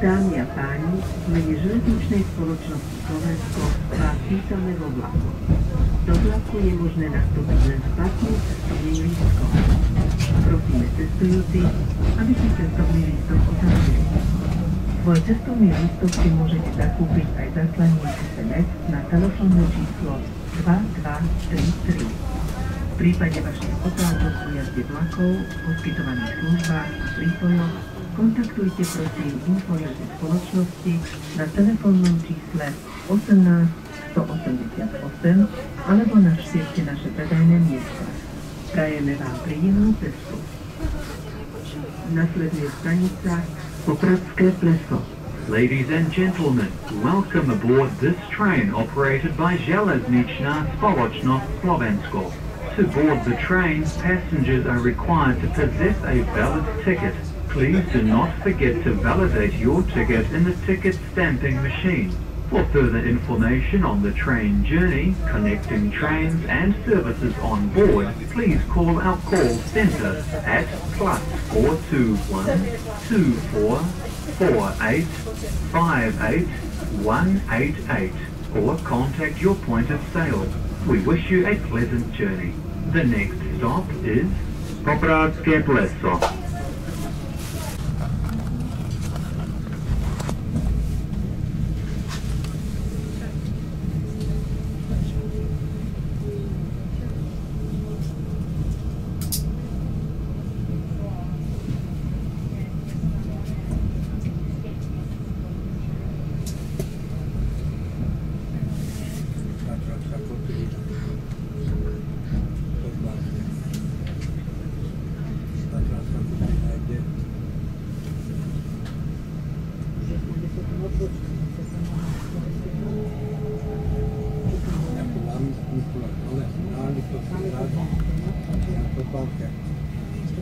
Dámy a páni, v mene železničnej spoločnosti Slovensko vás vítame vo vlaku. Do vlaku je možné nastúpiť len s platným cestovným lístkom. Prosíme cestujúci, aby si cestovný lístok označili. Svoj cestovný lístok si môžete zakúpiť aj zaslaním SMS na telefónne číslo 2233. Prípade vašich otázok o jazde vlakov, poskytovaných službách a prípojoch kontaktujte prosím infojazy spoločnosti na telefónnom čísle 18 188 alebo navštívte naše predajné miesta. Prajeme vám príjemnú cestu. Nasleduje stanica Popradské pleso. Ladies and gentlemen, welcome aboard this train operated by Železnična Spoločnost Slovensko. To board the train, passengers are required to possess a valid ticket. Please do not forget to validate your ticket in the ticket stamping machine. For further information on the train journey, connecting trains and services on board, please call our call centre at plus 421 24 48 58 188 or contact your point of sale. We wish you a pleasant journey. The next stop is Popradské pleso.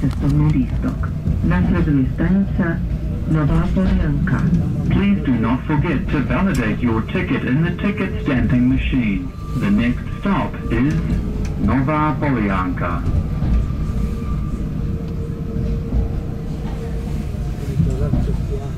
Cestovný lístok. Nová. Please do not forget to validate your ticket in the ticket stamping machine. The next stop is Nova Polianka. Prosíme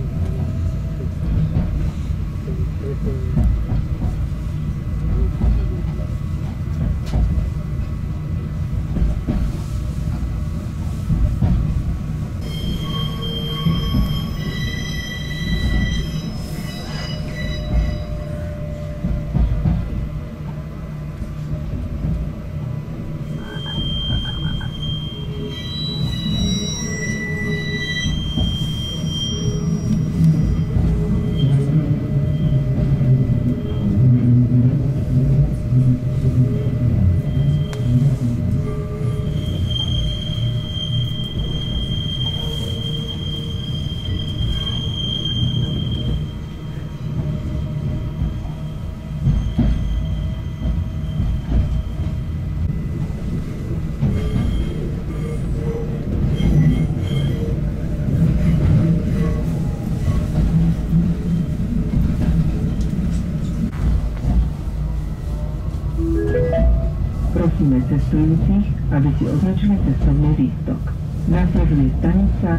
cestujúcich, aby si označili cestovný lístok. Nasleduje stanica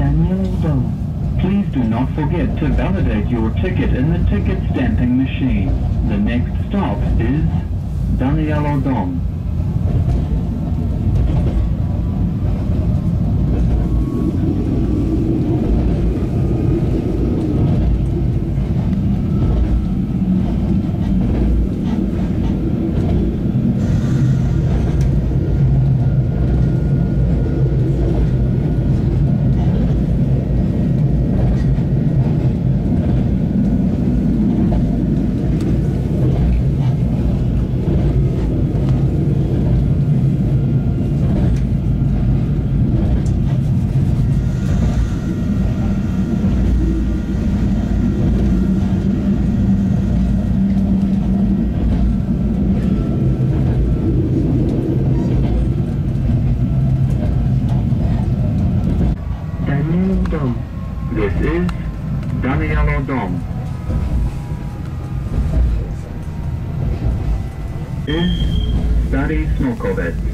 Danielov dom. Please do not forget to validate your ticket in the ticket stamping machine. The next stop is Danielov dom. Notre Dame. Is starý smokovec.